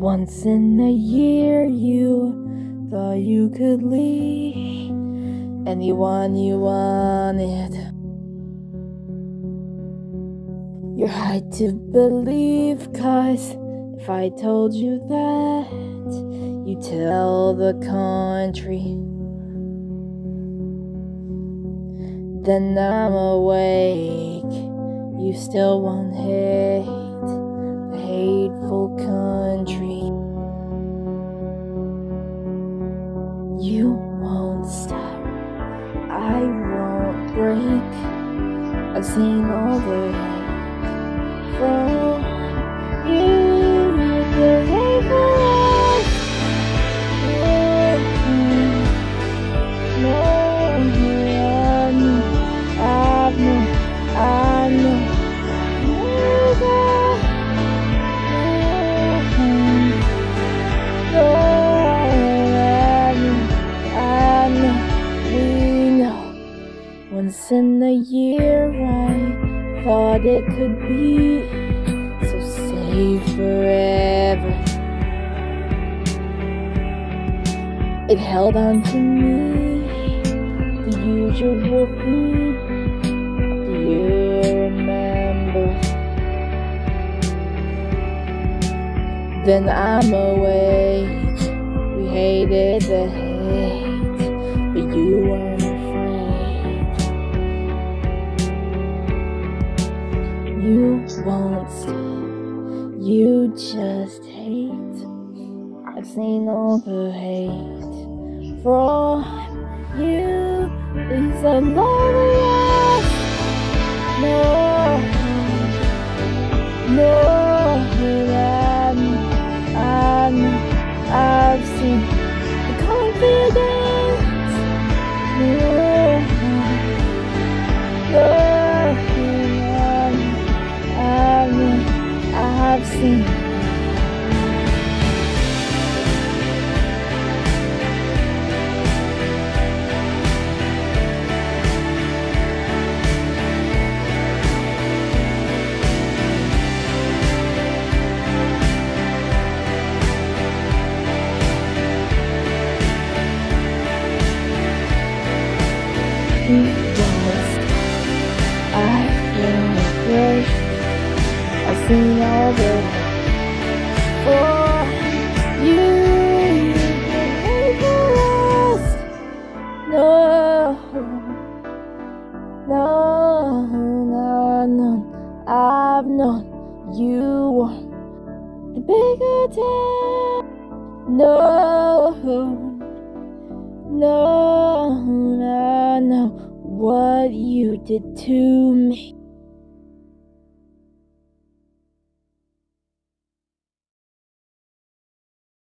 Once in a year, you thought you could leave anyone you wanted. You're hard to believe, cause if I told you that, you tell the country. Then I'm awake, you still won't hate the hateful country. Break. I've seen all the Once in a year, I thought it could be so safe forever. It held on to me, the usual theme. Do you remember? Then I'm awake. We hated the hate, You won't stop, you just hate. I've seen all the hate from you. It's a glorious. No, no, I've seen. lost. I will break. Seen all the for you. No, no, no, no. I've known you the bigger deal. No. No, no, no, what you did to me.